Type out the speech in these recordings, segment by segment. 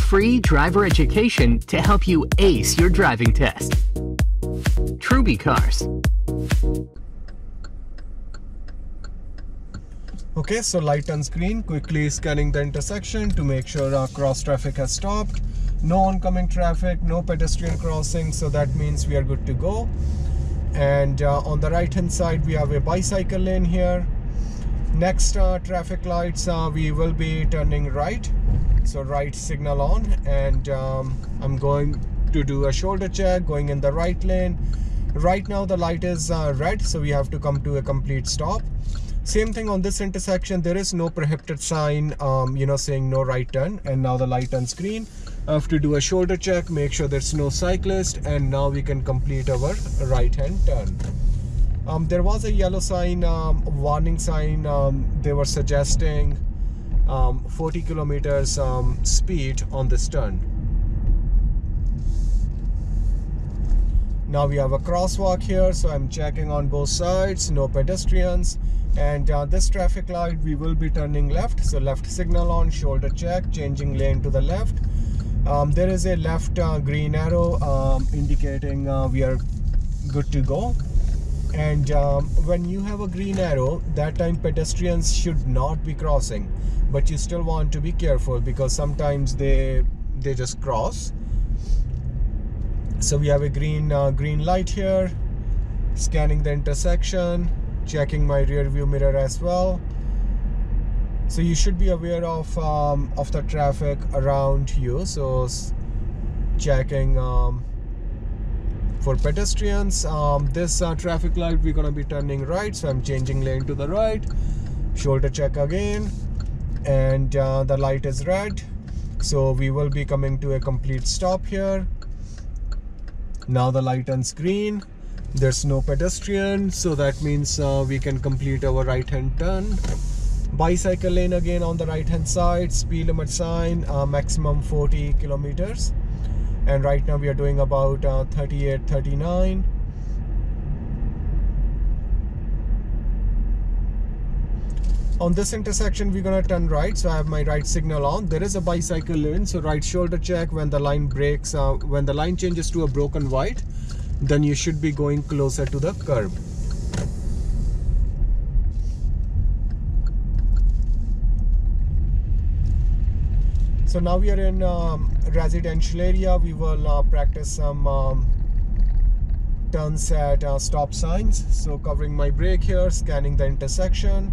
Free driver education to help you ace your driving test. Trubicars. Okay, so light on screen, quickly scanning the intersection to make sure our cross traffic has stopped. No oncoming traffic, no pedestrian crossing, so that means we are good to go. And uh, on the right hand side, we have a bicycle lane here. Next uh, traffic lights, uh, we will be turning right. So right signal on and um, I'm going to do a shoulder check, going in the right lane. Right now the light is uh, red, so we have to come to a complete stop. Same thing on this intersection there is no prohibited sign um, you know saying no right turn and now the light on screen. I have to do a shoulder check make sure there's no cyclist and now we can complete our right hand turn. Um, there was a yellow sign um, warning sign um, they were suggesting um, 40 kilometers um, speed on this turn now we have a crosswalk here so i'm checking on both sides no pedestrians. And uh, this traffic light we will be turning left so left signal on shoulder check changing lane to the left. Um, there is a left uh, green arrow um, indicating uh, we are good to go and um, when you have a green arrow that time pedestrians should not be crossing. But you still want to be careful because sometimes they they just cross. So we have a green uh, green light here scanning the intersection checking my rear view mirror as well. So you should be aware of um, of the traffic around you. So checking um, for pedestrians. Um, this uh, traffic light we're gonna be turning right so I'm changing lane to the right. Shoulder check again and uh, the light is red. So we will be coming to a complete stop here. Now the light on screen. There's no pedestrian so that means uh, we can complete our right hand turn. Bicycle lane again on the right hand side. Speed limit sign uh, maximum 40 kilometers and right now we are doing about uh, 38 39 on this intersection we're gonna turn right so i have my right signal on. There is a bicycle lane so right shoulder check. When the line breaks uh, when the line changes to a broken white then you should be going closer to the curb so now we are in um, residential area. We will uh, practice some um, turns at uh, stop signs. So covering my brake here scanning the intersection.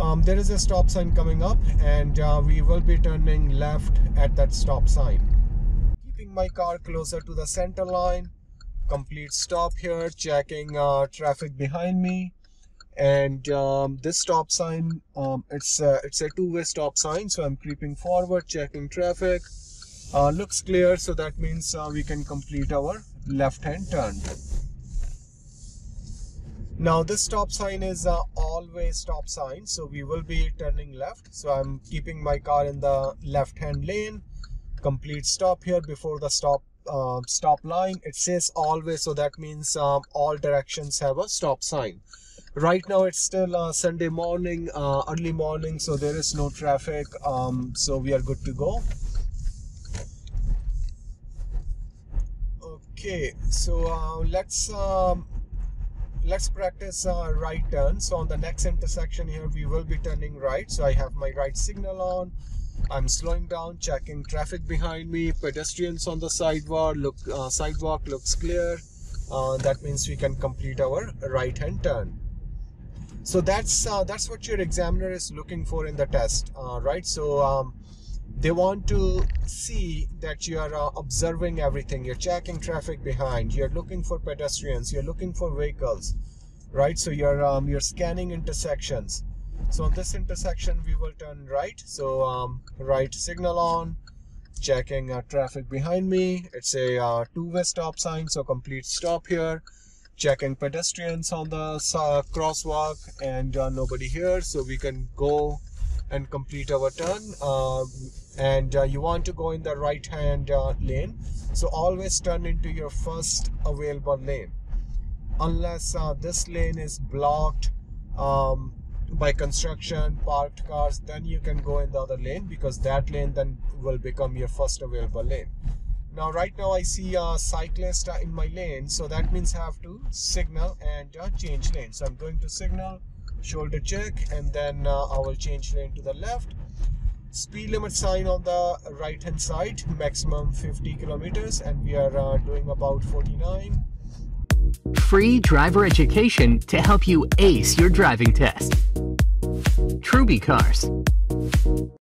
Um, there is a stop sign coming up and uh, we will be turning left at that stop sign. Keeping my car closer to the center line. Complete stop here checking uh, traffic behind me and um, this stop sign um, it's uh, it's a two-way stop sign so I'm creeping forward checking traffic. Uh, looks clear so that means uh, we can complete our left-hand turn. Now this stop sign is a all-way stop sign so we will be turning left. So I'm keeping my car in the left-hand lane. Complete stop here before the stop uh, stop line. It says always so that means um, all directions have a stop sign right now it's still uh, sunday morning uh, early morning so there is no traffic um, so we are good to go. Okay so uh, let's um, let's practice right turn. So on the next intersection here we will be turning right. So i have my right signal on. I'm slowing down, checking traffic behind me, pedestrians on the sidewalk, look, uh, sidewalk looks clear. Uh, that means we can complete our right hand turn. So that's uh, that's what your examiner is looking for in the test, uh, right? So um, they want to see that you are uh, observing everything. You're checking traffic behind. You're looking for pedestrians. You're looking for vehicles, right? So you're um, you're scanning intersections so on this intersection we will turn right so um, right signal on checking uh, traffic behind me it's a uh, two-way stop sign so complete stop here checking pedestrians on the uh, crosswalk and uh, nobody here so we can go and complete our turn um, and uh, you want to go in the right hand uh, lane so always turn into your first available lane. Unless this lane is blocked um, by construction parked cars then you can go in the other lane because that lane then will become your first available lane now right now i see a cyclist in my lane. So that means i have to signal and uh, change lane. So i'm going to signal shoulder check and then uh, i will change lane to the left. Speed limit sign on the right hand side maximum 50 kilometers and we are uh, doing about 49 free driver education to help you ace your driving test. Trubicars